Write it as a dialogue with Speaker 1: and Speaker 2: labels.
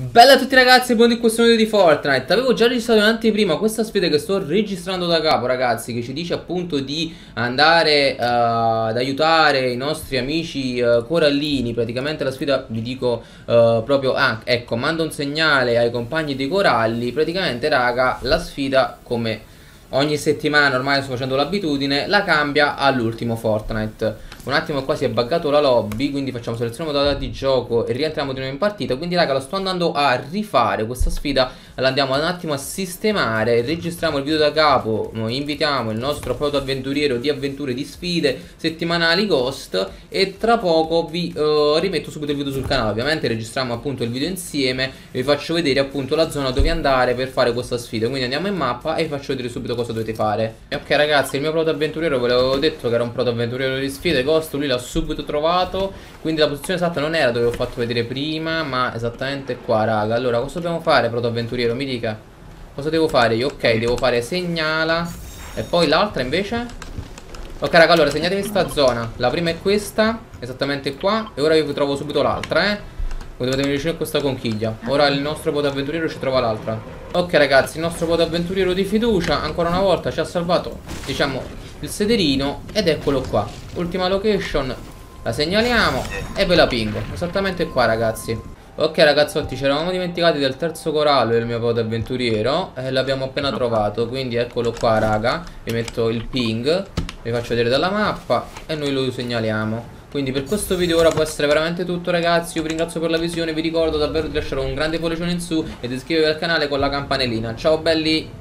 Speaker 1: Bella a tutti ragazzi, buon in questo video di Fortnite. Avevo già registrato in anteprima questa sfida che sto registrando da capo ragazzi Che ci dice appunto di andare uh, ad aiutare i nostri amici uh, corallini. Praticamente la sfida vi dico uh, proprio, ah ecco, mando un segnale ai compagni dei coralli. Praticamente raga, la sfida come ogni settimana ormai sto facendo l'abitudine La cambia all'ultimo Fortnite un attimo qua si è buggato la lobby Quindi facciamo selezione modalità di gioco E rientriamo di nuovo in partita. Quindi raga la sto andando a rifare questa sfida. La andiamo un attimo a sistemare. Registriamo il video da capo Noi invitiamo il nostro proto avventuriero di avventure di sfide settimanali Ghost E tra poco vi uh, rimetto subito il video sul canale. Ovviamente registriamo appunto il video insieme E vi faccio vedere appunto la zona dove andare per fare questa sfida. Quindi andiamo in mappa e vi faccio vedere subito cosa dovete fare. E ok ragazzi il mio proto avventuriero ve l'avevo detto che era un proto avventuriero di sfide Ghost lui l'ha subito trovato. Quindi la posizione esatta non era dove ho fatto vedere prima Ma esattamente qua raga. Allora cosa dobbiamo fare protoavventuriero mi dica. Cosa devo fare? Io? Ok devo fare segnala. E poi l'altra invece? Ok raga allora segnatevi sta zona. La prima è questa Esattamente qua. E ora vi trovo subito l'altra eh. Voi dovete venire vicino a questa conchiglia. Ora il nostro avventuriero ci trova l'altra. Ok ragazzi il nostro avventuriero di fiducia Ancora una volta ci ha salvato Diciamo il sederino ed eccolo qua. Ultima location la segnaliamo e ve la pingo. Esattamente qua ragazzi. Ok ragazzotti ci eravamo dimenticati del terzo corallo del mio pod avventuriero e l'abbiamo appena trovato. Quindi eccolo qua raga. Vi metto il ping vi faccio vedere dalla mappa e noi lo segnaliamo. Quindi per questo video ora può essere veramente tutto ragazzi. Io vi ringrazio per la visione Vi ricordo davvero di lasciare un grande pollicione in su E di iscrivervi al canale con la campanellina. Ciao belli